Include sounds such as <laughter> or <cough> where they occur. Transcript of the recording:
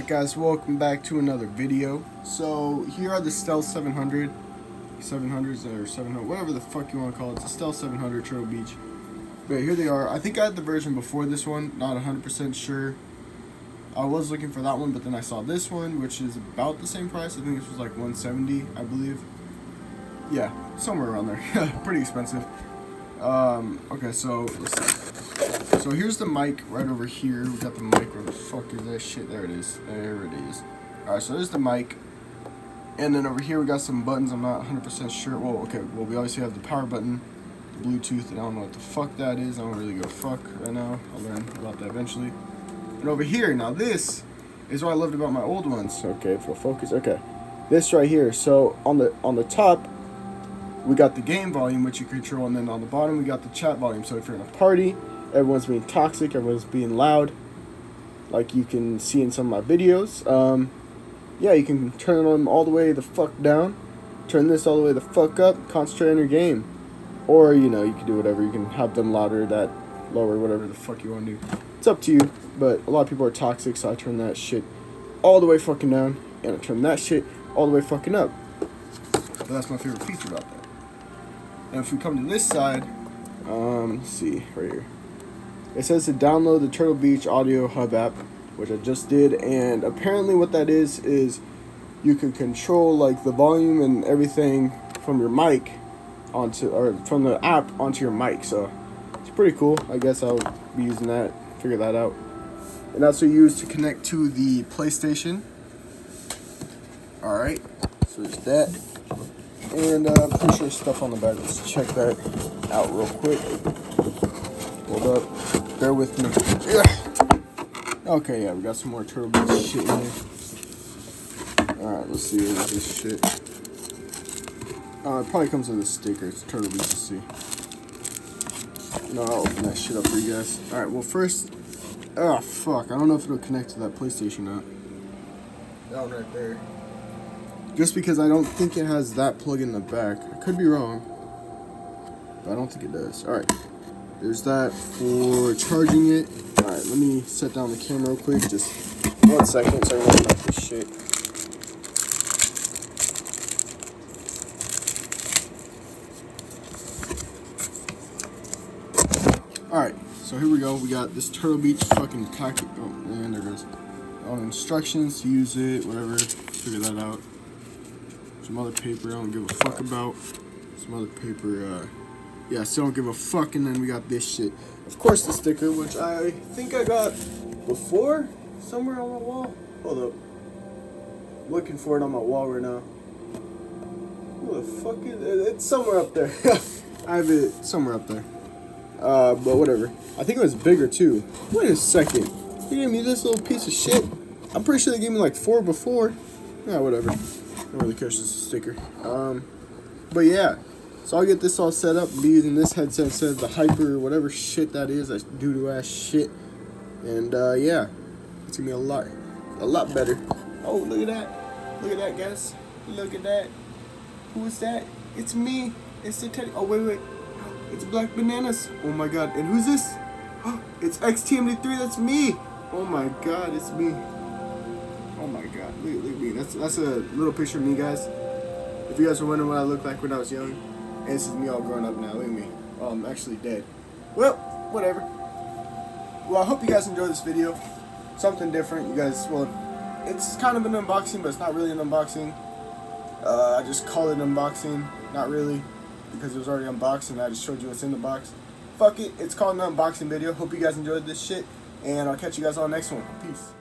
guys, welcome back to another video. So here are the Stealth 700, 700s or 700, whatever the fuck you want to call it. A Stealth 700 Turtle Beach. But here they are. I think I had the version before this one, not 100% sure. I was looking for that one, but then I saw this one, which is about the same price. I think this was like 170, I believe. Yeah, somewhere around there. <laughs> Pretty expensive. Um, okay, so. So here's the mic right over here. We got the mic. Where the fuck is that shit? There it is. There it is. Alright, so there's the mic. And then over here we got some buttons. I'm not 100% sure. Well, okay. Well, we obviously have the power button, the Bluetooth, and I don't know what the fuck that is. I don't really go fuck right now. I'll learn about that eventually. And over here, now this is what I loved about my old ones. Okay, for focus. Okay, this right here. So on the on the top, we got the game volume, which you control, and then on the bottom we got the chat volume. So if you're in a party, everyone's being toxic, everyone's being loud, like you can see in some of my videos. Um, yeah, you can turn them all the way the fuck down, turn this all the way the fuck up, concentrate on your game, or you know you can do whatever. You can have them louder, that lower, whatever the fuck you want to do. It's up to you, but a lot of people are toxic, so I turn that shit all the way fucking down, and I turn that shit all the way fucking up. But that's my favorite feature about that. And if we come to this side, um, let's see, right here. It says to download the Turtle Beach Audio Hub app, which I just did, and apparently what that is, is you can control like the volume and everything from your mic onto, or from the app onto your mic, so it's pretty cool. I guess I'll be using that, figure that out. And that's what you use to connect to the PlayStation. Alright, so there's that. And uh, I'm pretty sure stuff on the back. Let's check that out real quick. Hold up. Bear with me. Okay, yeah, we got some more turbo shit in here. Alright, let's see this shit. Uh, it probably comes with a sticker. It's Turtle Beach, let's see. No, I'll open that shit up for you guys. Alright, well first... Oh, fuck. I don't know if it'll connect to that PlayStation now. That one right there. Just because I don't think it has that plug in the back. I could be wrong. But I don't think it does. Alright. There's that for charging it. Alright, let me set down the camera real quick. Just one second so I open up this shit. Alright, so here we go. We got this Turtle Beach fucking packet. Oh, man, there goes. All instructions to use it, whatever. Figure that out. Some other paper I don't give a fuck about. Some other paper, uh, yeah, still don't give a fuck. And then we got this shit. Of course, the sticker, which I think I got before somewhere on my wall. Hold up. Looking for it on my wall right now. Who the fuck is it? It's somewhere up there. <laughs> I have it somewhere up there. Uh, but whatever. I think it was bigger too. Wait a second. He gave me this little piece of shit. I'm pretty sure they gave me like four before. Yeah, whatever. Don't really care, it's just a sticker. Um, but yeah. So I'll get this all set up. Be using this headset instead of the hyper, whatever shit that is, that doo doo ass shit. And uh, yeah, it's gonna be a lot, a lot better. Oh, look at that! Look at that, guys! Look at that! Who is that? It's me. It's the Teddy. Oh wait, wait. It's Black Bananas. Oh my god. And who's this? <gasps> It's XTMD3. That's me. Oh my god, it's me. Oh my god. Look, look at me. That's that's a little picture of me, guys. If you guys were wondering what I looked like when I was young, and this is me all grown up now. Look at me. Oh, I'm actually dead. Well, whatever. Well, I hope you guys enjoyed this video. Something different. You guys, well, it's kind of an unboxing, but it's not really an unboxing. Uh, I just call it unboxing. Not really because it was already unboxed and I just showed you what's in the box. Fuck it, it's called an unboxing video. Hope you guys enjoyed this shit, and I'll catch you guys on the next one. Peace.